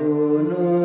নদী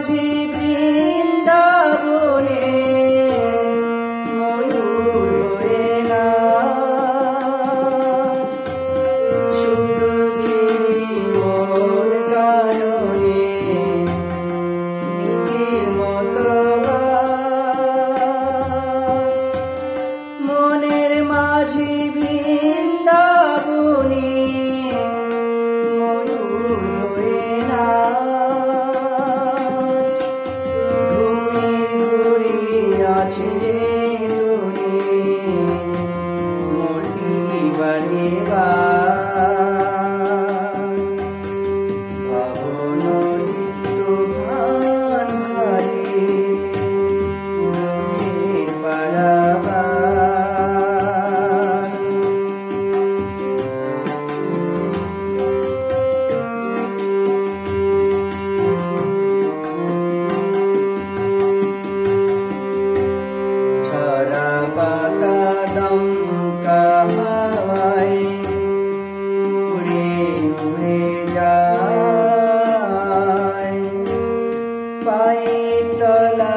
মাঝে পায়ে তলায়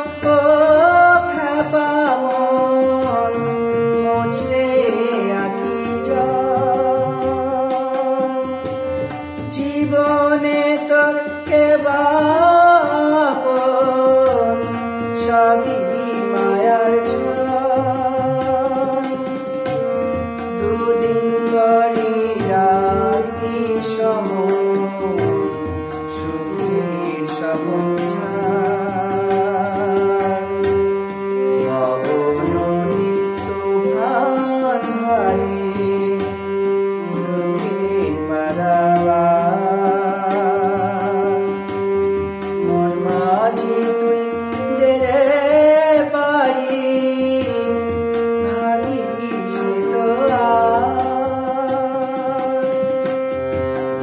সমন সুখী সমন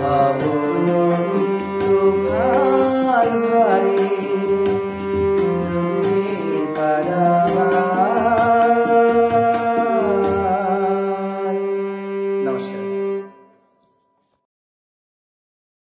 Amun